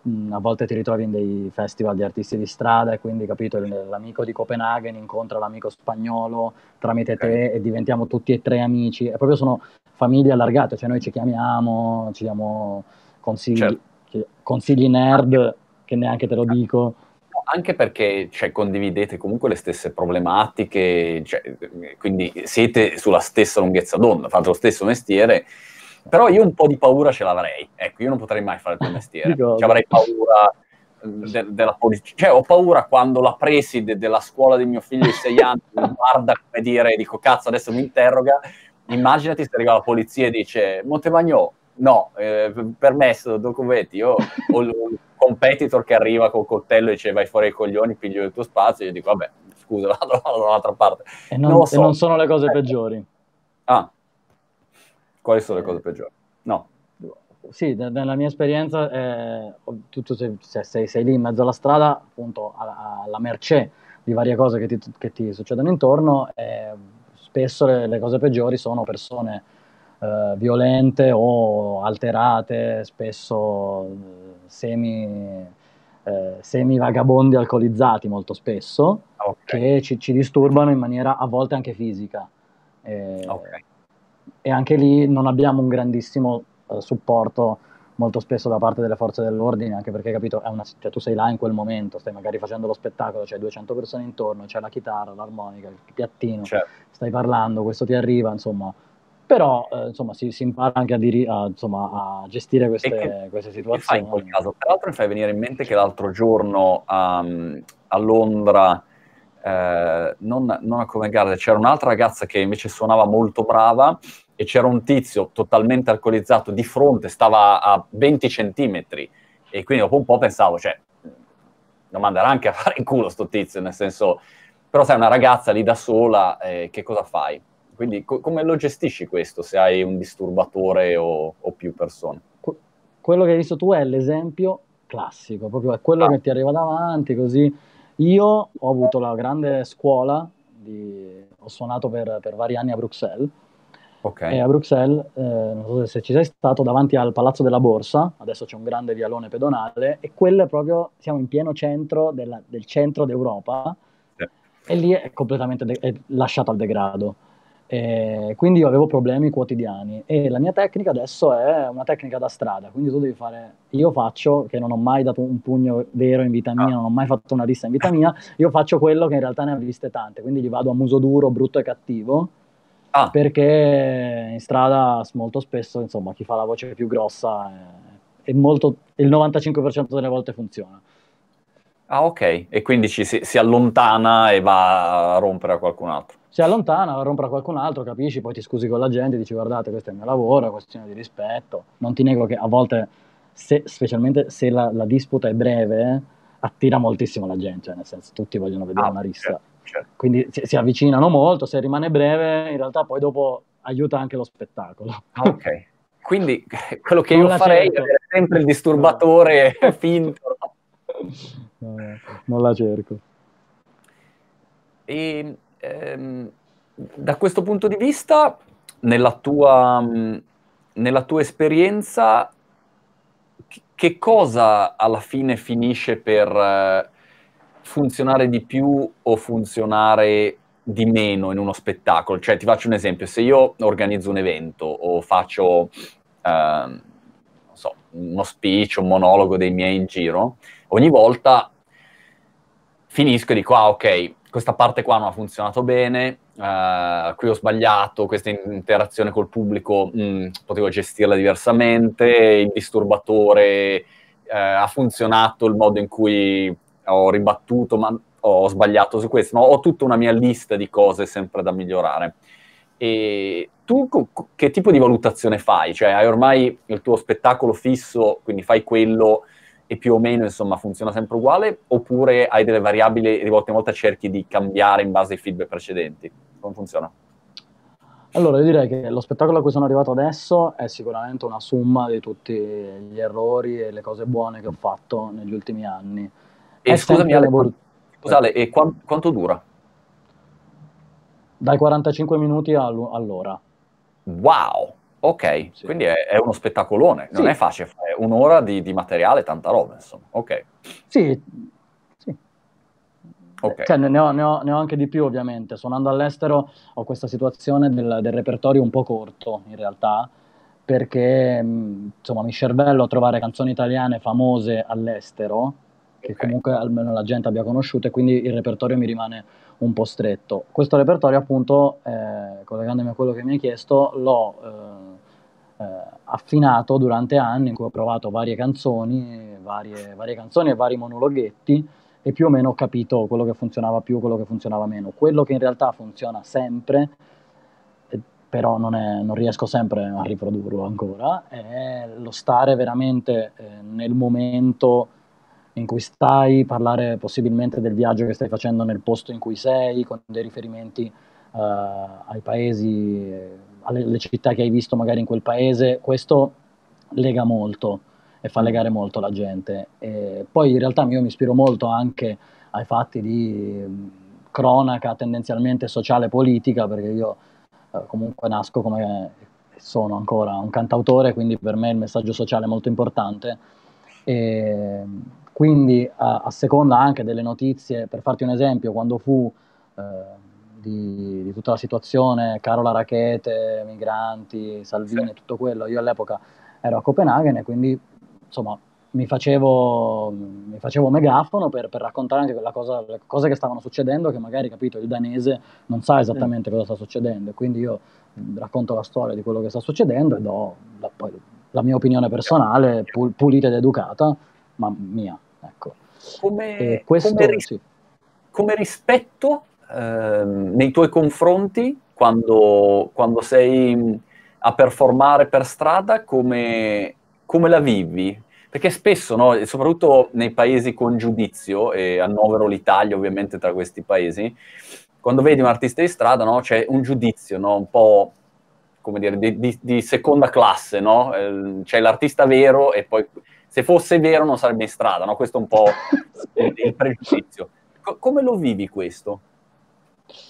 Speaker 2: mh, a volte ti ritrovi in dei festival di artisti di strada e quindi capito l'amico di Copenaghen incontra l'amico spagnolo tramite okay. te e diventiamo tutti e tre amici e proprio sono famiglie allargate, cioè noi ci chiamiamo, ci diamo consigli, certo. consigli nerd che neanche te lo dico
Speaker 1: anche perché cioè, condividete comunque le stesse problematiche, cioè, quindi siete sulla stessa lunghezza d'onda, fate lo stesso mestiere, però io un po' di paura ce l'avrei. Ecco, io non potrei mai fare il tuo mestiere. Cioè, avrei paura de- della politica. Cioè, ho paura quando la preside della scuola di mio figlio di sei anni mi guarda come dire, dico, cazzo, adesso mi interroga. Immaginati se arriva la polizia e dice, Montemagnò, no, eh, permesso, documenti. Io ho il competitor che arriva col coltello e dice, vai fuori ai coglioni, piglio il tuo spazio. Io dico, vabbè, scusa, vado, vado dall'altra parte.
Speaker 2: E non, non, so. e non sono le cose peggiori.
Speaker 1: Ah, quali sono le cose peggiori? No.
Speaker 2: Sì, nella mia esperienza, eh, tu, tu sei, sei, sei, lì in mezzo alla strada, appunto alla, alla mercé di varie cose che ti, che ti succedono intorno e spesso le, le cose peggiori sono persone eh, violente o alterate, spesso eh, semi, eh, semi vagabondi alcolizzati molto spesso, okay. che ci, ci, disturbano in maniera a volte anche fisica. E, okay e anche lì non abbiamo un grandissimo uh, supporto molto spesso da parte delle forze dell'ordine, anche perché capito, una, cioè, tu sei là in quel momento, stai magari facendo lo spettacolo, c'è 200 persone intorno, c'è la chitarra, l'armonica, il piattino, certo. stai parlando, questo ti arriva, insomma. Però eh, insomma, si, si, impara anche a, diri- a, insomma, a gestire queste, che, queste situazioni. Che fai
Speaker 1: in quel caso? Tra l'altro mi fai venire in mente che l'altro giorno um, a Londra eh, non, non, a Covent Garden, c'era un'altra ragazza che invece suonava molto brava e c'era un tizio totalmente alcolizzato di fronte, stava a 20 centimetri e quindi dopo un po' pensavo, cioè, non manderà anche a fare in culo sto tizio, nel senso, però sai, una ragazza lì da sola, eh, che cosa fai? Quindi co- come lo gestisci questo se hai un disturbatore o, o più persone?
Speaker 2: quello che hai visto tu è l'esempio classico, proprio è quello ah. che ti arriva davanti, così io ho avuto la grande scuola, di, ho suonato per, per, vari anni a Bruxelles. Okay. E a Bruxelles, eh, non so se ci sei stato, davanti al Palazzo della Borsa, adesso c'è un grande vialone pedonale, e quello è proprio, siamo in pieno centro della, del centro d'Europa, sì. e lì è completamente de- è lasciato al degrado. E quindi io avevo problemi quotidiani e la mia tecnica adesso è una tecnica da strada, quindi tu devi fare, io faccio, che non ho mai dato un pugno vero in vita mia, ah. non ho mai fatto una rissa in vita mia, io faccio quello che in realtà ne ha viste tante, quindi gli vado a muso duro, brutto e cattivo, ah. perché in strada molto spesso, insomma, chi fa la voce più grossa è, è molto, il 95% delle volte funziona.
Speaker 1: Ah ok, e quindi ci si, si allontana e va a rompere a qualcun altro
Speaker 2: si allontana, va a rompere a qualcun altro, capisci, poi ti scusi con la gente, dici guardate questo è il mio lavoro, è questione di rispetto. Non ti nego che a volte, se, specialmente se la, la, disputa è breve, attira moltissimo la gente, cioè nel senso tutti vogliono vedere ah, una rissa. Certo. Quindi si, si, avvicinano molto, se rimane breve in realtà poi dopo aiuta anche lo spettacolo.
Speaker 1: Ok. Quindi quello che non io farei cerco. è avere sempre il disturbatore no. finto.
Speaker 2: No, non la cerco.
Speaker 1: E ehm, da questo punto di vista, nella tua, nella tua esperienza, che cosa alla fine finisce per eh, funzionare di più o funzionare di meno in uno spettacolo? Cioè, ti faccio un esempio, se io organizzo un evento o faccio, eh, so, uno speech, un monologo dei miei in giro, ogni volta finisco e dico, ah ok, questa parte qua non ha funzionato bene, uh, qui ho sbagliato, questa interazione col pubblico mh, mm, potevo gestirla diversamente, il disturbatore uh, ha funzionato, il modo in cui ho ribattuto, ma ho sbagliato su questo, no? ho tutta una mia lista di cose sempre da migliorare. E tu che tipo di valutazione fai? Cioè hai ormai il tuo spettacolo fisso, quindi fai quello e più o meno insomma funziona sempre uguale oppure hai delle variabili e di volta in volta cerchi di cambiare in base ai feedback precedenti? Come funziona?
Speaker 2: Allora, io direi che lo spettacolo a cui sono arrivato adesso è sicuramente una somma di tutti gli errori e le cose buone che ho fatto negli ultimi anni.
Speaker 1: E scusami, Ale, scusale, e qu- quanto dura?
Speaker 2: Dai 45 minuti all'ora.
Speaker 1: Wow! Ok, sì. quindi è, è, uno spettacolone, non sì. è facile fare un'ora di, di, materiale, tanta roba, insomma. Ok.
Speaker 2: Sì, sì. Okay. Cioè, ne, ho, ne, ho, ne, ho, anche di più, ovviamente. Suonando all'estero ho questa situazione del, del repertorio un po' corto, in realtà, perché insomma mi cervello a trovare canzoni italiane famose all'estero, che okay. comunque almeno la gente abbia conosciuto, e quindi il repertorio mi rimane un po' stretto. Questo repertorio, appunto, eh, collegandomi a quello che mi hai chiesto, l'ho eh, eh, affinato durante anni in cui ho provato varie canzoni, varie, varie canzoni e vari monologhetti e più o meno ho capito quello che funzionava più, quello che funzionava meno. Quello che in realtà funziona sempre, eh, però non, è, non riesco sempre a riprodurlo ancora, è lo stare veramente eh, nel momento in cui stai, parlare possibilmente del viaggio che stai facendo nel posto in cui sei, con dei riferimenti uh, ai paesi, alle città che hai visto magari in quel paese, questo lega molto e fa legare molto la gente. E poi in realtà io mi ispiro molto anche ai fatti di cronaca tendenzialmente sociale e politica, perché io uh, comunque nasco come sono ancora un cantautore, quindi per me il messaggio sociale è molto importante. E, quindi a, a, seconda anche delle notizie, per farti un esempio, quando fu eh, di, di, tutta la situazione, Carola Rachete, migranti, Salvini e tutto quello, io all'epoca ero a Copenaghen e quindi insomma mi facevo, mi facevo megafono per, per, raccontare anche cosa, le cose che stavano succedendo, che magari capito, il danese non sa esattamente cosa sta succedendo, quindi io racconto la storia di quello che sta succedendo e do la, poi, la mia opinione personale, pulita ed educata, ma mia. Ecco.
Speaker 1: Come, questo, come, ris- sì. come rispetto eh, nei tuoi confronti quando, quando, sei a performare per strada, come, come la vivi? Perché spesso, no, soprattutto nei paesi con giudizio, e annovero l'Italia ovviamente tra questi paesi, quando vedi un artista di strada no, c'è un giudizio no, un po' come dire, di, di, di seconda classe, no? Eh, c'è l'artista vero e poi se fosse vero non sarebbe in strada, no? Questo è un po' il, pregiudizio. Co- come lo vivi questo?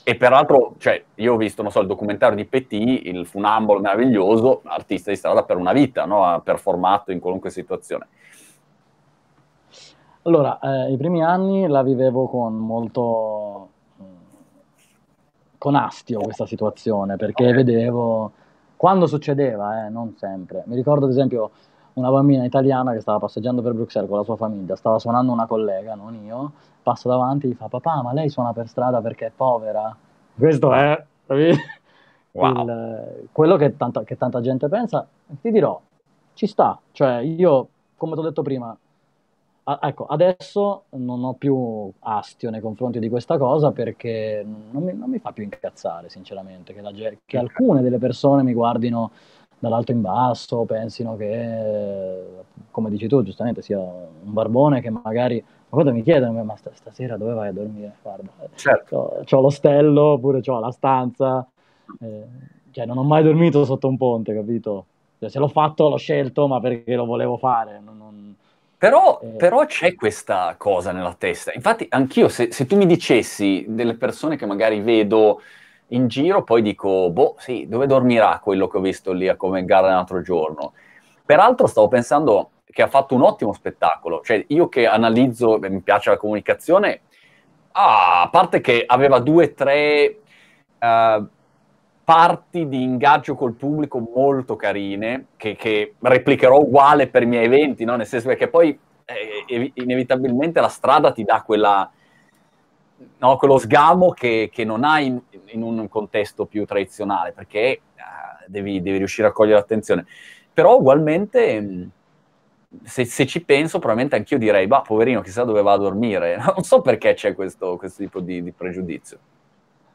Speaker 1: E peraltro, cioè, io ho visto, non so, il documentario di Petit, il funambolo meraviglioso, artista di strada per una vita, no? Ha performato in qualunque situazione.
Speaker 2: Allora, eh, i primi anni la vivevo con molto con astio questa situazione, perché okay. vedevo quando succedeva, eh, non sempre. Mi ricordo ad esempio una bambina italiana che stava passeggiando per Bruxelles con la sua famiglia, stava suonando una collega, non io, passa davanti e gli fa papà ma lei suona per strada perché è povera? Questo è wow. il, quello che tanta, che tanta gente pensa, ti dirò, ci sta, cioè io, come ti ho detto prima, a, ecco, adesso non ho più astio nei confronti di questa cosa perché non mi, non mi fa più incazzare, sinceramente, che, la, che alcune delle persone mi guardino dall'alto in basso, pensino che, come dici tu, giustamente sia un barbone che magari... Ma quando mi chiedono, ma stasera dove vai a dormire? Guarda, certo. ho l'ostello, oppure ho la stanza, eh, cioè non ho mai dormito sotto un ponte, capito? Cioè, se l'ho fatto l'ho scelto, ma perché lo volevo fare. Non, non...
Speaker 1: Però, eh... però, c'è questa cosa nella testa. Infatti, anch'io, se, se tu mi dicessi delle persone che magari vedo in giro, poi dico, boh, sì, dove dormirà quello che ho visto lì a Covent Garden l'altro giorno? Peraltro stavo pensando che ha fatto un ottimo spettacolo, cioè io che analizzo, mi piace la comunicazione, ah, a parte che aveva due o tre uh, parti di ingaggio col pubblico molto carine, che, che replicherò uguale per i miei eventi, no? nel senso che poi eh, inevitabilmente la strada ti dà quella no, quello sgamo che, che non hai in, in, un contesto più tradizionale, perché uh, devi, devi, riuscire a cogliere l'attenzione. Però ugualmente, se, se, ci penso, probabilmente anch'io direi, bah, poverino, chissà dove va a dormire. Non so perché c'è questo, questo tipo di, di pregiudizio.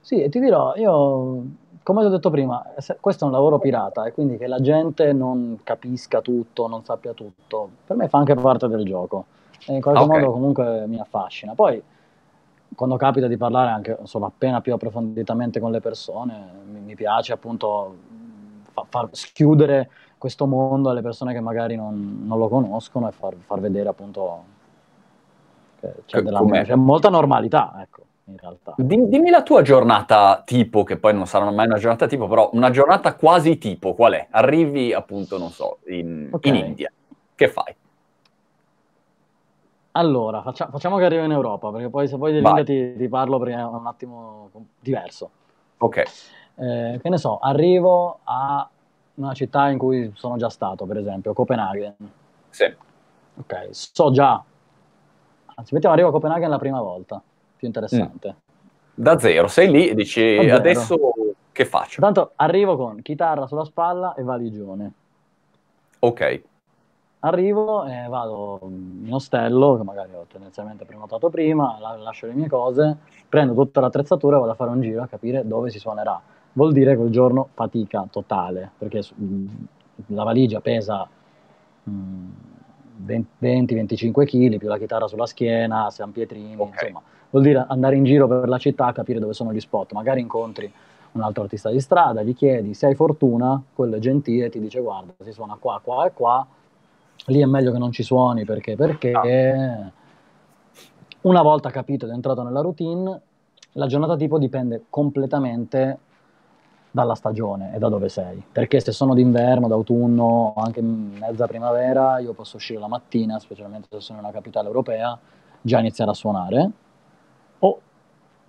Speaker 2: Sì, e ti dirò, io come ho detto prima, questo è un lavoro pirata e quindi che la gente non capisca tutto, non sappia tutto, per me fa anche parte del gioco e in qualche okay. modo comunque mi affascina. Poi quando capita di parlare anche insomma, appena più approfonditamente con le persone, mi, mi piace appunto fa, far schiudere questo mondo alle persone che magari non, non lo conoscono e far, far, vedere appunto che c'è, della, c'è molta normalità. Ecco. in realtà.
Speaker 1: Dimmi la tua giornata tipo, che poi non sarà mai una giornata tipo, però una giornata quasi tipo, qual è? Arrivi appunto, non so, in, okay. in India. Che fai?
Speaker 2: Allora, faccia, facciamo che arrivo in Europa, perché poi se poi dell'India ti, ti, parlo perché è un attimo diverso.
Speaker 1: Ok.
Speaker 2: Eh, che ne so, arrivo a una città in cui sono già stato, per esempio, Copenaghen.
Speaker 1: Sì.
Speaker 2: Ok, so già. Anzi, mettiamo arrivo a Copenaghen la prima volta, più interessante. Mm.
Speaker 1: Da zero, sei lì e dici adesso che faccio?
Speaker 2: Tanto arrivo con chitarra sulla spalla e valigione.
Speaker 1: Ok.
Speaker 2: Arrivo e vado in ostello, che magari ho tendenzialmente prenotato prima, lascio le mie cose, prendo tutta l'attrezzatura e vado a fare un giro a capire dove si suonerà. Vuol dire quel giorno fatica totale, perché la valigia pesa 20-25 kg più la chitarra sulla schiena, San Pietrini, okay. insomma, vuol dire andare in giro per la città a capire dove sono gli spot, magari incontri un altro artista di strada, gli chiedi se hai fortuna, quello è gentile, ti dice guarda, si suona qua, qua e qua, lì è meglio che non ci suoni perché, perché ah. una volta capito ed entrato nella routine, la giornata tipo dipende completamente dalla stagione e da dove sei. Perché se sono d'inverno, d'autunno, anche mezza primavera, io posso uscire la mattina, specialmente se sono in una capitale europea, già iniziare a suonare. O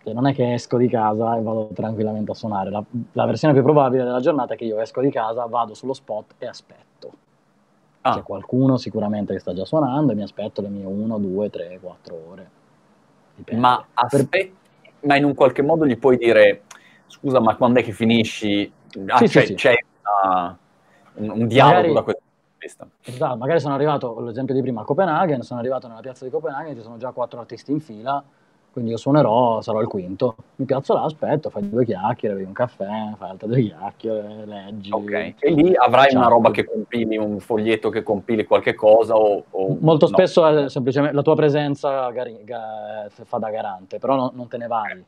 Speaker 2: se non è che esco di casa e vado tranquillamente a suonare. La, la, versione più probabile della giornata è che io esco di casa, vado sullo spot e aspetto. Ah. C'è qualcuno sicuramente che sta già suonando e mi aspetto le mie 1, 2, 3, 4 ore.
Speaker 1: Dipende. Ma aspetti, ma in un qualche modo gli puoi dire scusa, ma quando è che finisci? Ah, sì, c'è, sì, sì. c'è una, un, un, dialogo magari, da questo punto di vista.
Speaker 2: Esatto, magari sono arrivato, l'esempio di prima, a Copenaghen, sono arrivato nella piazza di Copenaghen, ci sono già quattro artisti in fila, quindi io suonerò, sarò il quinto. Mi piazzo là, aspetto, fai due chiacchiere, bevi un caffè, fai altre due chiacchiere, leggi.
Speaker 1: Ok, e lì avrai una roba che compili, un foglietto che compili qualche cosa o... o
Speaker 2: Molto no. spesso è semplicemente la tua presenza gari, ga, fa da garante, però no, non te ne vai.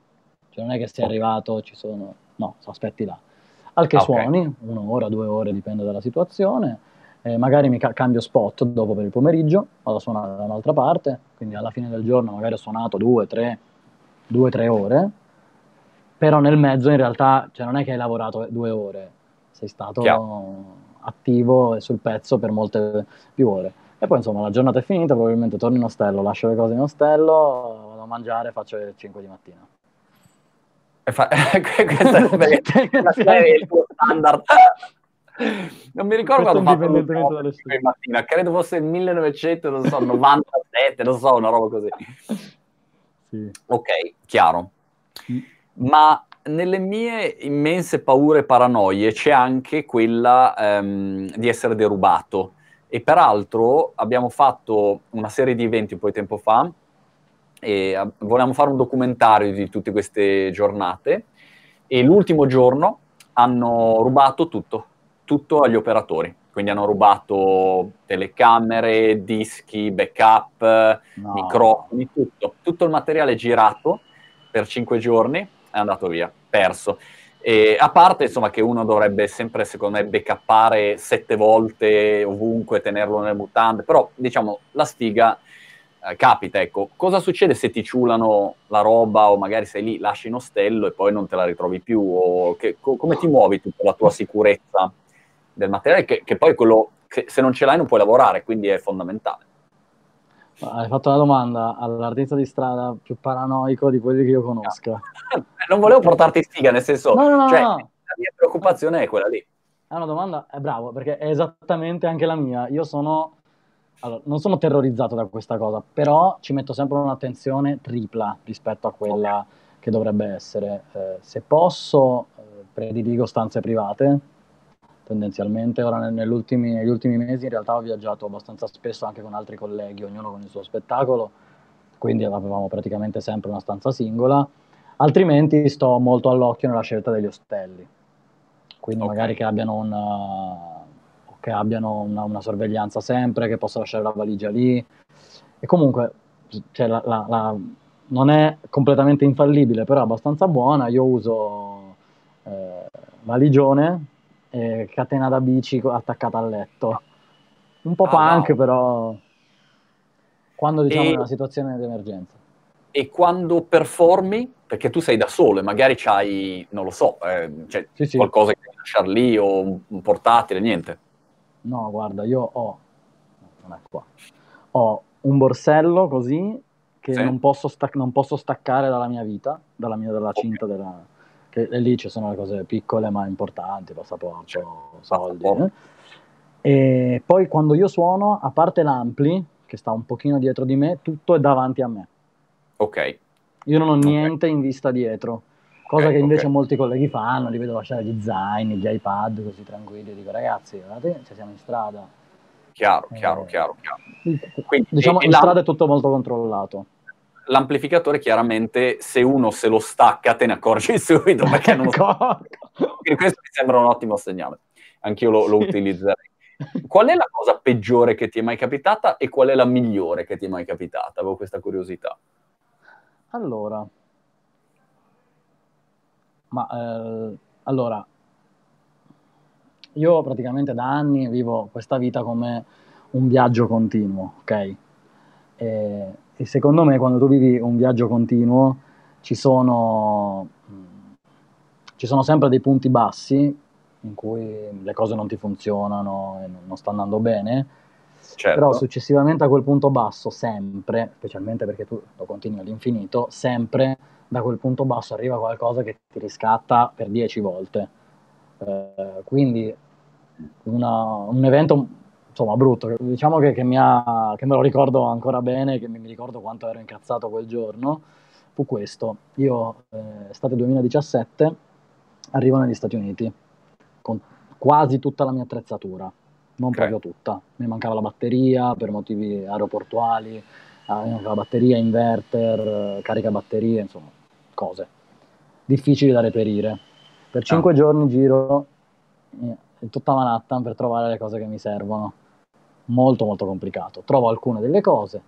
Speaker 2: Cioè non è che sei arrivato, ci sono... No, aspetti là. Al che ah, suoni, okay. un'ora, due ore, dipende dalla situazione. Eh, magari mi ca- cambio spot dopo per il pomeriggio, vado a suonare da un'altra parte, quindi alla fine del giorno magari ho suonato due, tre, due, tre ore, però nel mezzo in realtà cioè non è che hai lavorato due ore, sei stato Chiaro. attivo e sul pezzo per molte più ore. E poi insomma la giornata è finita, probabilmente torno in ostello, lascio le cose in ostello, vado a mangiare, faccio le 5 di mattina.
Speaker 1: Fa... Questo è il tuo standard. Non mi ricordo quando ho fatto il mattina, credo fosse il 1900, non so, 97, non so, una roba così. Sì. Ok, chiaro. Mm. Ma nelle mie immense paure e paranoie c'è anche quella um, di essere derubato. E peraltro abbiamo fatto una serie di eventi un po' di tempo fa e volevamo fare un documentario di tutte queste giornate e l'ultimo giorno hanno rubato tutto, tutto agli operatori. Quindi hanno rubato telecamere, dischi, backup, no. microfoni, tutto. Tutto il materiale girato per cinque giorni è andato via, perso. E a parte insomma che uno dovrebbe sempre, secondo me, backuppare sette volte ovunque, tenerlo nelle mutande, però diciamo la sfiga eh, capita, ecco, cosa succede se ti ciulano la roba o magari sei lì, lasci in ostello e poi non te la ritrovi più? O che, co- come ti muovi tu per la tua sicurezza del materiale? Che, che poi quello, che se non ce l'hai non puoi lavorare, quindi è fondamentale.
Speaker 2: Hai fatto una domanda all'artista di strada più paranoico di quelli che io conosca.
Speaker 1: non volevo portarti sfiga, nel senso,
Speaker 2: no, no,
Speaker 1: cioè,
Speaker 2: no.
Speaker 1: la mia preoccupazione è quella lì.
Speaker 2: È una domanda, è bravo, perché è esattamente anche la mia. Io sono allora, non sono terrorizzato da questa cosa, però ci metto sempre un'attenzione tripla rispetto a quella che dovrebbe essere. Eh, se posso, eh, prediligo stanze private, tendenzialmente. Ora negli ultimi, negli ultimi mesi in realtà ho viaggiato abbastanza spesso anche con altri colleghi, ognuno con il suo spettacolo, quindi avevamo praticamente sempre una stanza singola. Altrimenti sto molto all'occhio nella scelta degli ostelli, quindi okay. magari che abbiano un che abbiano una, una, sorveglianza sempre, che possa lasciare la valigia lì. E comunque, cioè, la, la, la, non è completamente infallibile, però è abbastanza buona. Io uso eh, valigione e catena da bici attaccata al letto. Un po' ah, punk, no. però quando diciamo e... è una situazione di emergenza.
Speaker 1: e quando performi, perché tu sei da solo e magari c'hai, non lo so, eh, c'è sì, sì. qualcosa che devi lasciare lì o un, portatile, niente.
Speaker 2: No, guarda, io ho, non è qua, ho un borsello così che sì. non, posso stac- non, posso staccare dalla mia vita, dalla mia della okay. cinta della... Che, lì ci sono le cose piccole ma importanti, passaporto, soldi. Eh? E poi quando io suono, a parte l'ampli, che sta un pochino dietro di me, tutto è davanti a me.
Speaker 1: Ok.
Speaker 2: Io non ho niente okay. in vista dietro, cosa okay, che invece okay. molti colleghi fanno, li vedo lasciare gli zaini, gli iPad così tranquilli, dico ragazzi, guardate, ci siamo in strada.
Speaker 1: Chiaro, chiaro, eh, chiaro, chiaro.
Speaker 2: Quindi, diciamo, in strada è tutto molto controllato
Speaker 1: l'amplificatore chiaramente se uno se lo stacca te ne accorgi subito perché non lo ecco. Quindi questo mi sembra un ottimo segnale. Anch'io lo, lo sì. utilizzerei. Qual è la cosa peggiore che ti è mai capitata e qual è la migliore che ti è mai capitata? Avevo questa curiosità.
Speaker 2: Allora, ma eh, allora, io praticamente da anni vivo questa vita come un viaggio continuo, ok? E e secondo me quando tu vivi un viaggio continuo ci sono, ci sono sempre dei punti bassi in cui le cose non ti funzionano e non sta andando bene, certo. però successivamente a quel punto basso, sempre, specialmente perché tu lo continui all'infinito, sempre da quel punto basso arriva qualcosa che ti riscatta per dieci volte. Eh, quindi una, un evento insomma brutto, diciamo che, che, ha, che, me lo ricordo ancora bene, che mi, mi, ricordo quanto ero incazzato quel giorno, fu questo. Io, eh, estate 2017, arrivo negli Stati Uniti con quasi tutta la mia attrezzatura, non okay. proprio tutta, mi mancava la batteria per motivi aeroportuali, eh, mi mancava la batteria, inverter, carica batterie, insomma, cose difficili da reperire. Per cinque ah. giorni giro in tutta Manhattan per trovare le cose che mi servono molto molto complicato. Trovo alcune delle cose.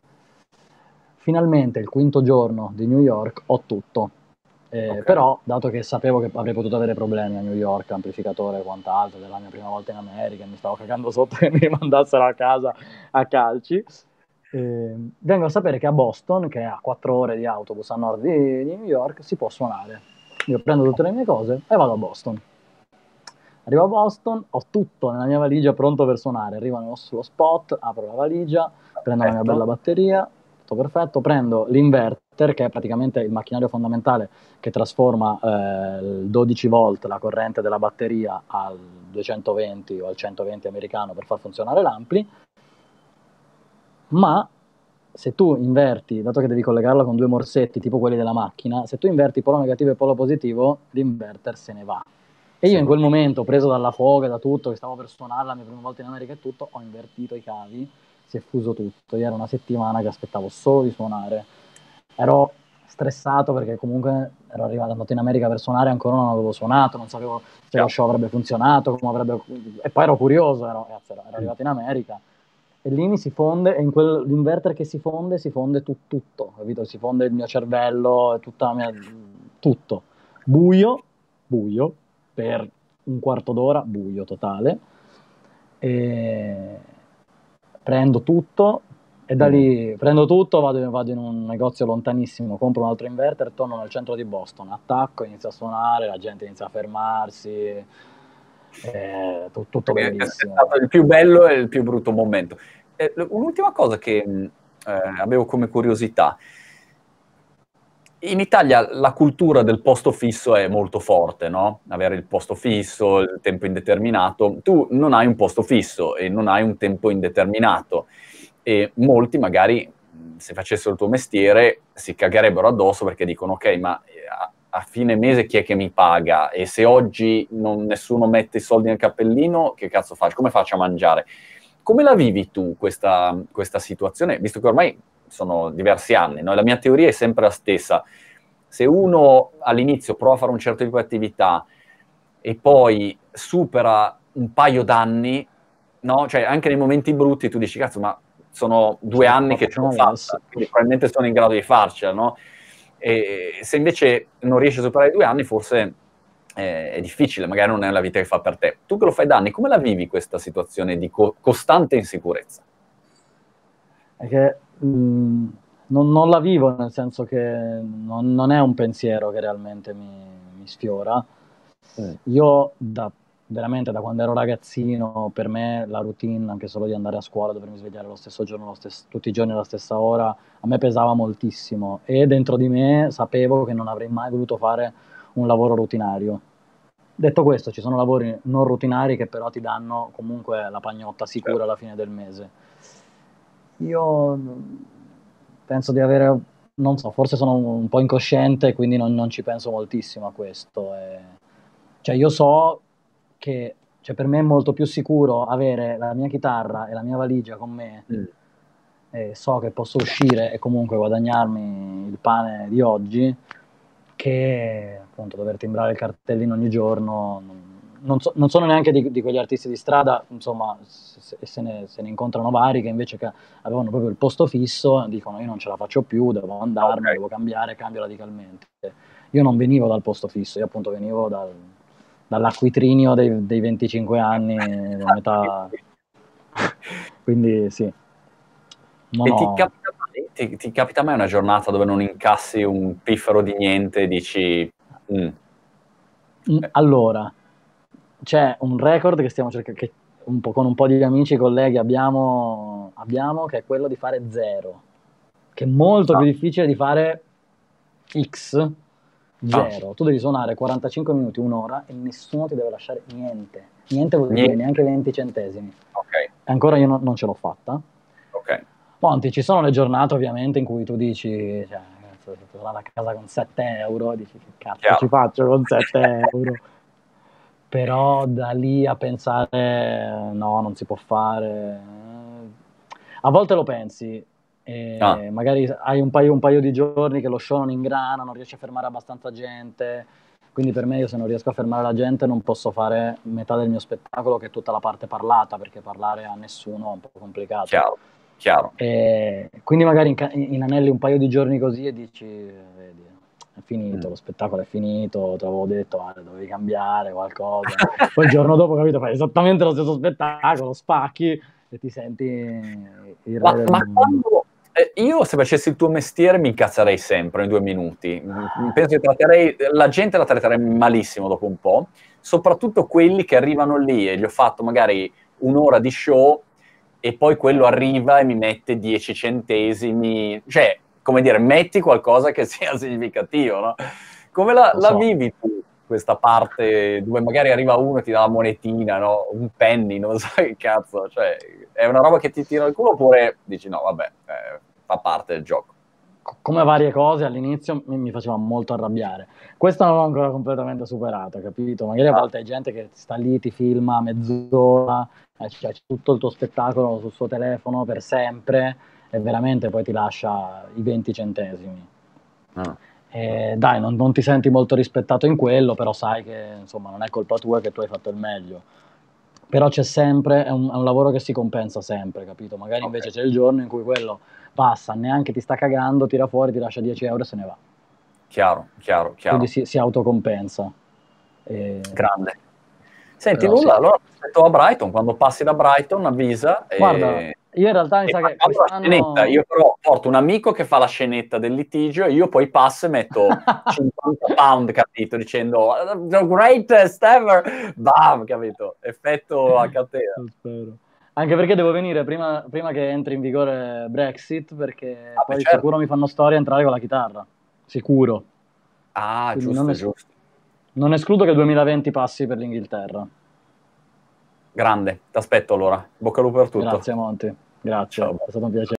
Speaker 2: Finalmente il quinto giorno di New York ho tutto. Eh, okay. Però, dato che sapevo che avrei potuto avere problemi a New York, amplificatore e quant'altro, della mia prima volta in America, mi stavo cagando sotto che mi rimandassero a casa a calci, eh, vengo a sapere che a Boston, che è a 4 ore di autobus a nord di, di New York, si può suonare. Io prendo tutte le mie cose e vado a Boston. Arrivo a Boston, ho tutto nella mia valigia pronto per suonare. Arrivo sullo spot, apro la valigia, prendo la mia bella batteria, tutto perfetto. Prendo l'inverter, che è praticamente il macchinario fondamentale che trasforma eh, il 12 volt, la corrente della batteria, al 220 o al 120 americano per far funzionare l'ampli. Ma se tu inverti, dato che devi collegarla con due morsetti tipo quelli della macchina, se tu inverti polo negativo e polo positivo, l'inverter se ne va e io in quel momento, preso dalla foga, da tutto, che stavo per suonare la mia prima volta in America e tutto, ho invertito i cavi, si è fuso tutto. Io era una settimana che aspettavo solo di suonare. Ero stressato perché comunque ero arrivato andato in America per suonare e ancora non avevo suonato, non sapevo se lo show avrebbe funzionato, come avrebbe... e poi ero curioso, ero, ragazzi, ero, ero arrivato in America e lì mi si fonde, e in quell'inverter che si fonde, si fonde tu, tutto, capito? Si fonde il mio cervello, tutta la mia... tutto. Buio, buio, per un quarto d'ora, buio totale, e prendo tutto e da lì prendo tutto, vado, vado, in un negozio lontanissimo, compro un altro inverter, torno nel centro di Boston, attacco, inizio a suonare, la gente inizia a fermarsi, eh, tutto, tutto bellissimo. È
Speaker 1: stato il più bello e il più brutto momento. Eh, un'ultima cosa che eh, avevo come curiosità, in Italia la cultura del posto fisso è molto forte, no? Avere il posto fisso, il tempo indeterminato. Tu non hai un posto fisso e non hai un tempo indeterminato. E molti magari, se facessero il tuo mestiere, si cagherebbero addosso perché dicono, ok, ma eh, a, fine mese chi è che mi paga? E se oggi non, nessuno mette i soldi nel cappellino, che cazzo faccio? Come faccio a mangiare? Come la vivi tu questa, questa situazione? Visto che ormai sono diversi anni, no? la mia teoria è sempre la stessa. Se uno all'inizio prova a fare un certo tipo di attività e poi supera un paio d'anni, no? cioè anche nei momenti brutti tu dici, cazzo, ma sono due anni che ce l'ho fatta, quindi probabilmente sono in grado di farcela, no? E se invece non riesci a superare i due anni, forse è, è difficile, magari non è la vita che fa per te. Tu che lo fai da anni, come la vivi questa situazione di co- costante insicurezza?
Speaker 2: È che mh, mm, non, non, la vivo, nel senso che non, non, è un pensiero che realmente mi, mi sfiora. Mm. Io da, veramente da quando ero ragazzino, per me la routine, anche solo di andare a scuola, dovermi svegliare lo stesso giorno, lo stesso, tutti i giorni alla stessa ora, a me pesava moltissimo e dentro di me sapevo che non avrei mai voluto fare un lavoro rutinario. Detto questo, ci sono lavori non rutinari che però ti danno comunque la pagnotta sicura certo. alla fine del mese. Io penso di avere, non so, forse sono un po' incosciente quindi non, non, ci penso moltissimo a questo. E, cioè io so che cioè per me è molto più sicuro avere la mia chitarra e la mia valigia con me mm. e so che posso uscire e comunque guadagnarmi il pane di oggi che appunto dover timbrare il cartellino ogni giorno. Non, so, non sono neanche di, di, quegli artisti di strada, insomma, se, se, ne, se, ne, incontrano vari che invece che avevano proprio il posto fisso dicono io non ce la faccio più, devo andarmene, okay. devo cambiare, cambio radicalmente. Io non venivo dal posto fisso, io appunto venivo dal, dall'acquitrinio dei, dei 25 anni, metà... quindi sì.
Speaker 1: Non e ti capita ti, ti, capita mai una giornata dove non incassi un piffero di niente e dici... Mm.
Speaker 2: mm allora, c'è un record che stiamo cercando, che un po', con un po' di amici e colleghi abbiamo, abbiamo, che è quello di fare zero, che è molto ah. più difficile di fare X, zero. Ah. Tu devi suonare 45 minuti, un'ora e nessuno ti deve lasciare niente. Niente vuol dire neanche 20 centesimi.
Speaker 1: Ok.
Speaker 2: Ancora io no, non ce l'ho fatta.
Speaker 1: Ok.
Speaker 2: Monti, ci sono le giornate ovviamente in cui tu dici, cioè, sono tornato a casa con 7 euro, dici che cazzo Chiaro. ci faccio con 7 euro? Però da lì a pensare no, non si può fare. A volte lo pensi, ah. magari hai un paio, un paio, di giorni che lo show non ingrana, non riesci a fermare abbastanza gente, quindi per me io se non riesco a fermare la gente non posso fare metà del mio spettacolo che è tutta la parte parlata, perché parlare a nessuno è un po' complicato.
Speaker 1: Chiaro. Chiaro.
Speaker 2: E quindi magari in, in, anelli un paio di giorni così e dici, vedi, è finito, mm. lo spettacolo è finito, te l'avevo detto, ah, dovevi cambiare qualcosa. Poi il giorno dopo, capito, fai esattamente lo stesso spettacolo, spacchi e ti senti il
Speaker 1: ma, ma quando, eh, io se facessi il tuo mestiere mi incazzerei sempre in due minuti. Penso che tratterei, la gente la tratterei malissimo dopo un po', soprattutto quelli che arrivano lì e gli ho fatto magari un'ora di show e poi quello arriva e mi mette 10 centesimi, cioè, come dire, metti qualcosa che sia significativo, no? Come la, so. la vivi tu, questa parte dove magari arriva uno e ti dà la monetina, no? Un penny, non so che cazzo, cioè, è una roba che ti tira il culo oppure dici no, vabbè, eh, fa parte del gioco?
Speaker 2: come varie cose all'inizio mi, mi, faceva molto arrabbiare. Questo non l'ho ancora completamente superato, capito? Magari a ah. volte hai gente che sta lì, ti filma mezz'ora, cioè tutto il tuo spettacolo sul suo telefono per sempre e veramente poi ti lascia i 20 centesimi. Ah. E, dai, non, non, ti senti molto rispettato in quello, però sai che insomma non è colpa tua che tu hai fatto il meglio. Però c'è sempre, è un, è un lavoro che si compensa sempre, capito? Magari okay. invece c'è il giorno in cui quello passa, neanche ti sta cagando, tira fuori, ti lascia 10 euro e se ne va.
Speaker 1: Chiaro, chiaro, chiaro.
Speaker 2: Quindi si, si autocompensa. E...
Speaker 1: Grande. Senti, Però, nulla, sì. allora aspetto a Brighton, quando passi da Brighton avvisa.
Speaker 2: Guarda, e... io in realtà mi sa che
Speaker 1: quest'anno... Io però porto un amico che fa la scenetta del litigio e io poi passo e metto 50 pound, capito, dicendo the greatest ever, bam, capito, effetto a catena.
Speaker 2: Spero. Anche perché devo venire prima, prima, che entri in vigore Brexit, perché ah, poi certo. sicuro mi fanno storia entrare con la chitarra. Sicuro.
Speaker 1: Ah, Quindi giusto, es- giusto.
Speaker 2: Non escludo che il 2020 passi per l'Inghilterra.
Speaker 1: Grande, ti aspetto allora. Bocca al lupo per tutto.
Speaker 2: Grazie Monti, grazie, Ciao. è stato un piacere.